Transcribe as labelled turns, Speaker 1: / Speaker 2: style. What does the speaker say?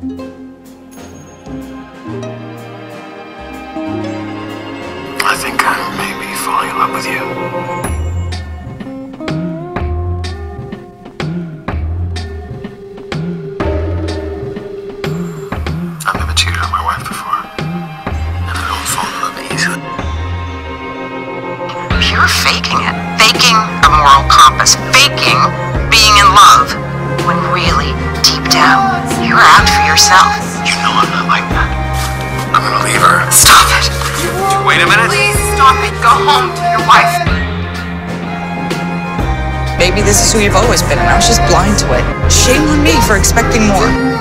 Speaker 1: I think I may be falling in love with you. I've never cheated on my wife before. And I don't fall in love easily.
Speaker 2: You're faking it. Faking a moral compass. Faking yourself.
Speaker 1: You know I'm not like that. I'm gonna leave her.
Speaker 2: Stop it.
Speaker 1: Wait a minute.
Speaker 2: Please stop it. Go home to your wife.
Speaker 3: Maybe this is who you've always been, and I was just blind to it. Shame on me for expecting more.